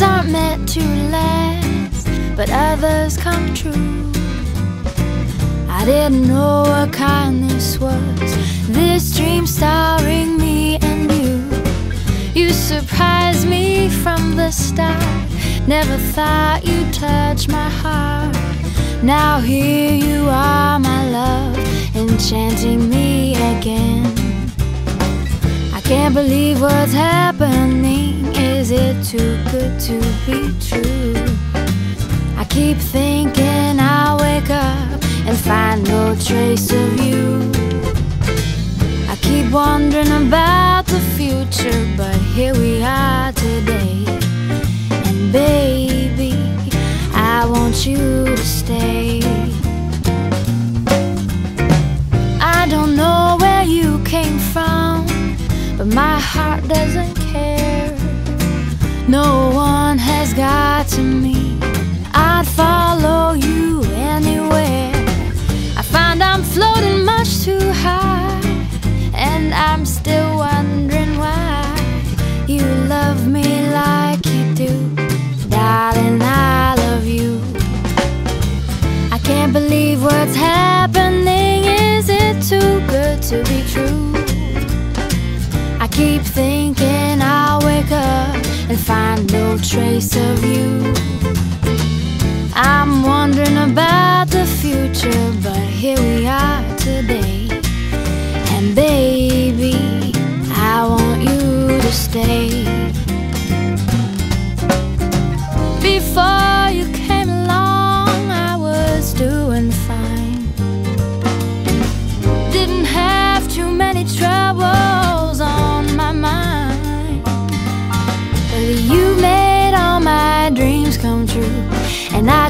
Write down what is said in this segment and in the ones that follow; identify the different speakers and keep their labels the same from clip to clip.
Speaker 1: not meant to last, but others come true. I didn't know what kindness was. This dream starring me and you. You surprised me from the start. Never thought you'd touch my heart. Now here you are, my love, enchanting me can't believe what's happening. Is it too good to be true? I keep thinking I'll wake up and find no trace of you. I keep wondering about the future, but here we are today. And baby, I want you to stay. No one has got to me. I'd follow you anywhere. I find I'm floating find no trace of you. I'm wondering about the future, but here we are today. And baby, I want you to stay. Before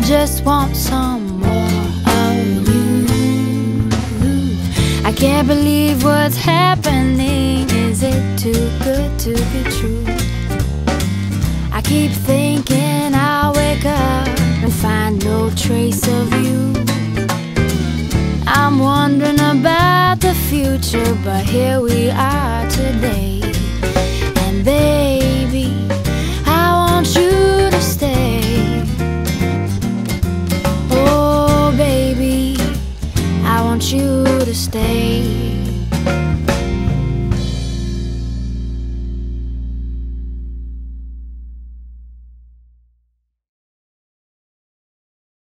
Speaker 1: just want some more of you. I can't believe what's happening. Is it too good to be true? I keep thinking I'll wake up and find no trace of you. I'm wondering about the future, but here we are today. stay.